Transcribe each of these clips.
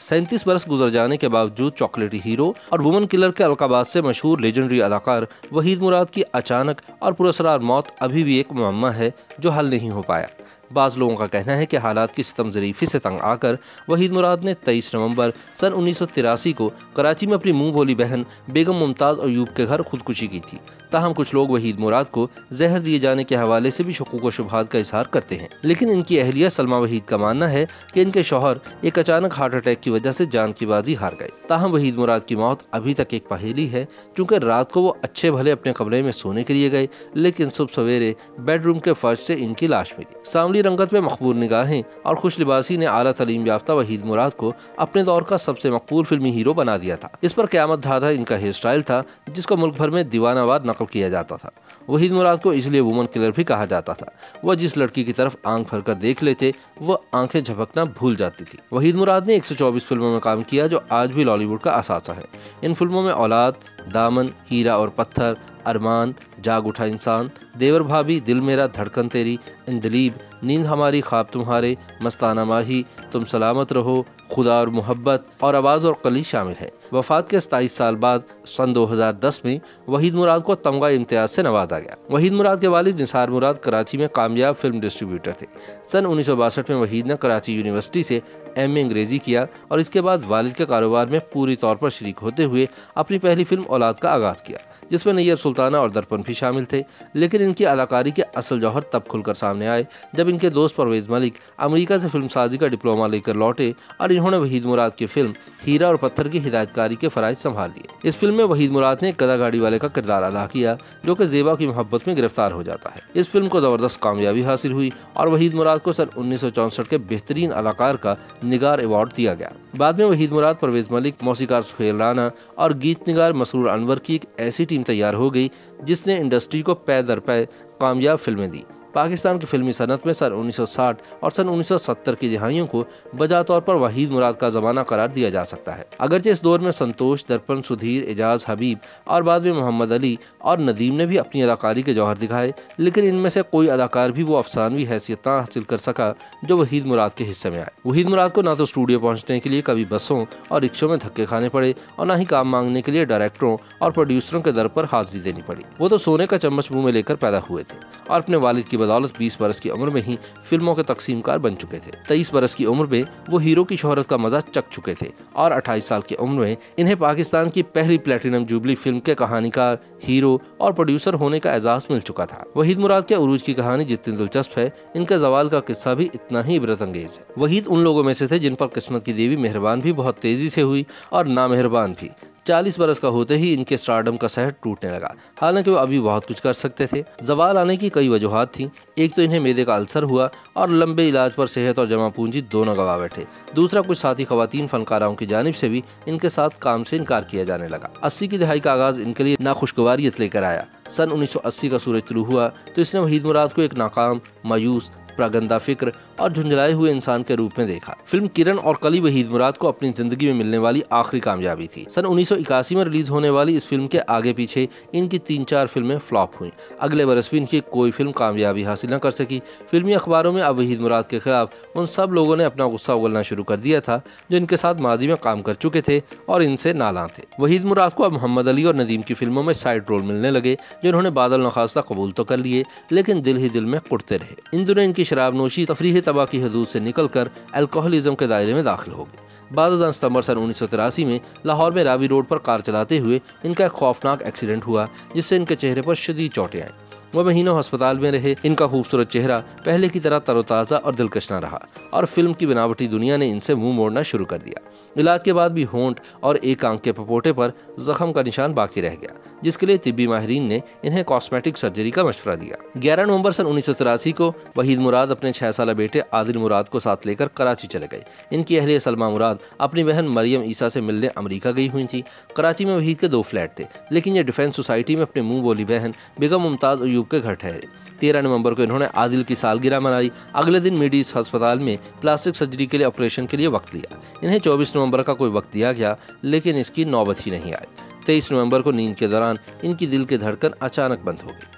सैंतीस बरस गुजर जाने के बावजूद चॉकलेटी हीरो और वुमन किलर के अलकाबाद से मशहूर लेजेंडरी अदाकार वहीद मुराद की अचानक और पुरसरार मौत अभी भी एक मम्मा है, जो हल नहीं हो पाया। बाज़ लोगों का कहना है कि हालात की सितम जरीफी से तंग आकर वहीद मुराद ने 23 नवंबर सन उन्नीस सौ तिरासी को कराची में अपनी मुँह बोली बहन बेगम मुमताज़ अयूब के घर खुदकुशी की थी। ताहम कुछ लोग वहीद मुराद को जहर दिए जाने के हवाले से भी शकूक व शुभात का इजहार करते हैं। लेकिन इनकी अहलिया सलमा वहीद का मानना है कि इनके शोहर एक अचानक हार्ट अटैक की वजह से जान की बाजी हार गए। ताहम वहीद मुराद की मौत अभी तक एक पहेली है, क्योंकि रात को वो अच्छे भले अपने कमरे में सोने के लिए गए, लेकिन सुबह सवेरे बेडरूम के फर्श से इनकी लाश मिली। सामली रंगत में मकबूल निगाहें और खुश लिबासी ने आला तलीम याफ्ता वहीद मुराद को अपने दौर का सबसे मकबूल फिल्मी हीरो बना दिया था। इस पर क्यामत धारा इनका हेयर स्टाइल था, जिसको मुल्क भर में दीवानावाद नकल किया जाता था। वहीद मुराद को इसलिए वुमन किलर भी कहा जाता था। वह जिस लड़की की तरफ़ आँख भर कर देख लेते, वह आँखें झपकना भूल जाती थी। वहीद मुराद ने 124 फ़िल्मों में काम किया, जो आज भी लॉलीवुड का असासा है। इन फ़िल्मों में औलाद, दामन, हीरा और पत्थर, अरमान, जाग उठा इंसान, देवर भाभी, दिल मेरा धड़कन तेरी, इंदलीब नींद हमारी ख्वाब तुम्हारे मस्ताना माही, तुम सलामत रहो, खुदा और मोहब्बत और आवाज़ और कली शामिल है। वफात के सताईस साल बाद, सन 2010 में, वहीद मुराद को तमगा इम्तियाज़ से नवाजा गया। वहीद मुराद के वालिद निसार मुराद कराची में कामयाब फ़िल्म डिस्ट्रीब्यूटर थे। सन उन्नीस में वहीद ने कराची यूनिवर्सिटी से एम ए अंग्रेज़ी किया और इसके बाद वालिद के कारोबार में पूरी तौर पर शरीक होते हुए अपनी पहली फ़िल्म औलाद का आगाज़ किया। जिसमें नैयर सुल्ताना और दर्पण भी शामिल थे। लेकिन इनकी अदाकारी के असल जौहर तब खुलकर सामने आए, जब इनके दोस्त परवेज मलिक अमेरिका से फ़िल्म साजी का डिप्लोमा लेकर लौटे और इन्होंने वहीद मुराद की फ़िल्म हीरा और पत्थर की हिदायतकारी के फ़राइज संभाल लिए। इस फ़िल्म में वहीद मुराद ने गदा गाड़ी वाले का किरदार अदा किया, जो कि जेबा की मोहब्बत में गिरफ़्तार हो जाता है। इस फ़िल्म को ज़बरदस्त कामयाबी हासिल हुई और वहीद मुराद को सन उन्नीस के बेहतरीन अदाकार का निगार अवार्ड दिया गया। बाद में वहीद मुराद, परवेज मलिक, मौसीकार सुहेल राना और गीत निगार मसरूर अनवर की एक ऐसी टीम तैयार हो गई जिसने इंडस्ट्री को पैदर पै कामयाब फ़िल्में दी। पाकिस्तान की फिल्मी सनत में सन 1960 और सन 1970 की दिहाइयों को बजा तौर पर वहीद मुराद का जमाना करार दिया जा सकता है। अगरचे इस दौर में संतोष, दर्पण, सुधीर, एजाज, हबीब और बाद में मोहम्मद अली और नदीम ने भी अपनी अदाकारी के जौहर दिखाए, लेकिन इनमें से कोई अदाकार भी वो अफसानवी हैसियत हासिल कर सका जो वहीद मुराद के हिस्से में आए। वहीद मुराद को ना तो स्टूडियो पहुँचने के लिए कभी बसों और रिक्शों में धक्के खाने पड़े और न ही काम मांगने के लिए डायरेक्टरों और प्रोड्यूसरों के दर पर हाजिरी देनी पड़ी। वो तो सोने का चम्मच मुँह में लेकर पैदा हुए थे और अपने वालिद की बदौलत 20 बरस की उम्र में ही फ़िल्मों के तकसीमकार बन चुके थे। तेईस बरस की उम्र में वो हीरो की शोहरत का मज़ा चक चुके थे और अट्ठाईस साल की उम्र में इन्हें पाकिस्तान की पहली प्लेटिनम जुबली फ़िल्म के कहानीकार, हीरो और प्रोड्यूसर होने का एजाज मिल चुका था। वहीद मुराद के अरूज की कहानी जितनी दिलचस्प है, इनके जवाल का किस्सा भी इतना ही इबरत अंगेज है। वहीद उन लोगों में से थे जिन पर किस्मत की देवी मेहरबान भी बहुत तेज़ी से हुई और नामेहरबान भी। चालीस बरस का होते ही इनके स्टारडम का सहर टूटने लगा। हालाँकि वो अभी बहुत कुछ कर सकते थे। जवाल आने की कई वजूहत थी। एक तो इन्हें मेदे का अल्सर हुआ और लंबे इलाज पर सेहत और जमा पूंजी दोनों गवा बैठे। दूसरा, कुछ साथी खातन फनकाराओं की जानब से भी इनके साथ काम से इनकार किया जाने लगा। अस्सी की दिहाई का आगाज़ इनके लिए नाखुशगवारियत लेकर आया। सन उन्नीस सौ अस्सी का सूरज शुरू हुआ तो इसने वहीद मुराद को एक नाकाम, मायूस प्रागंदा फ़िक्र और झुंझलाए हुए इंसान के रूप में देखा। फ़िल्म किरण और कली वहीद मुराद को अपनी ज़िंदगी में मिलने वाली आखिरी कामयाबी थी। सन उन्नीस सौ इक्यासी में रिलीज़ होने वाली इस फ़िल्म के आगे पीछे इनकी तीन चार फ़िल्में फ्लॉप हुई। अगले बरस भी इनकी कोई फ़िल्म कामयाबी हासिल न कर सकी। फिल्मी अखबारों में अब वहीद मुराद के खिलाफ उन सब लोगों ने अपना गुस्सा उगलना शुरू कर दिया था, जो इनके साथ माजी में काम कर चुके थे और इनसे नाला थे। वहीद मुराद को अब मोहम्मद अली और नदीम की फ़िल्मों में साइड रोल मिलने लगे जिन्होंने बादल नखास्ता कबूल तो कर लिए, लेकिन दिल ही दिल में कुटते रहे। इन दोनों इनकी शराब नोशी तफरी तबाह की हदूद से निकल कर एल्कोहलिज्म के दायरे में दाखिल हो गए। बाद सितंबर सन उन्नीस सौ तिरासी में लाहौर में रावी रोड पर कार चलाते हुए इनका एक खौफनाक एक्सीडेंट हुआ, जिससे इनके चेहरे पर शदीद चोटें आई। वह महीनों अस्पताल में रहे, इनका खूबसूरत चेहरा, पहले की तरह तरोताज़ा और दिलकश न रहा, और फ़िल्म की बनावटी दुनिया ने इनसे मुँह मोड़ना शुरू कर दिया। इलाज के बाद भी होंठ और एक आँख के पपोटे पर जख्म का निशान बाकी रह गया, जिसके लिए तिब्बी माहरीन ने इन्हें कॉस्मेटिक सर्जरी का मशवरा दिया। ग्यारह नवंबर सन उन्नीस को वहीद मुराद अपने छह साल बेटे आदिल मुराद को साथ लेकर कराची चले गए। इनकी अहलिया सलमा मुराद अपनी बहन मरियम ईसा से मिलने अमरीका गई हुई थी। कराची में वहीद के दो फ्लैट थे, लेकिन ये डिफेंस सोसाइटी में अपने मुँह बोली बहन बेगम मुमताज़ अयूब के घर ठहरे तेरह नवंबर को इन्होंने आदिल की सालगिरह मनाई। अगले दिन मिडीज अस्पताल में प्लास्टिक सर्जरी के लिए ऑपरेशन के लिए वक्त लिया। इन्हें 24 नवंबर का कोई वक्त दिया गया, लेकिन इसकी नौबत ही नहीं आई। तेईस नवंबर को नींद के दौरान इनकी दिल की धड़कन अचानक बंद हो गई।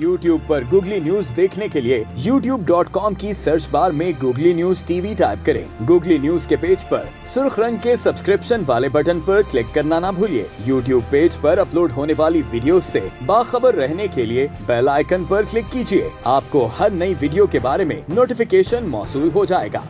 YouTube पर गुगली न्यूज़ देखने के लिए youtube.com की सर्च बार में गुगली न्यूज़ टीवी टाइप करें। गुगली न्यूज़ के पेज पर सुर्ख रंग के सब्सक्रिप्शन वाले बटन पर क्लिक करना ना भूलिए। YouTube पेज पर अपलोड होने वाली वीडियो से बाखबर रहने के लिए बेल आइकन पर क्लिक कीजिए। आपको हर नई वीडियो के बारे में नोटिफिकेशन मौसू हो जाएगा।